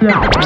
Yeah.